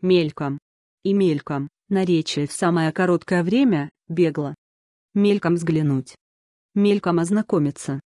Мельком. И мельком, наречие в самое короткое время, бегло. Мельком взглянуть. Мельком ознакомиться.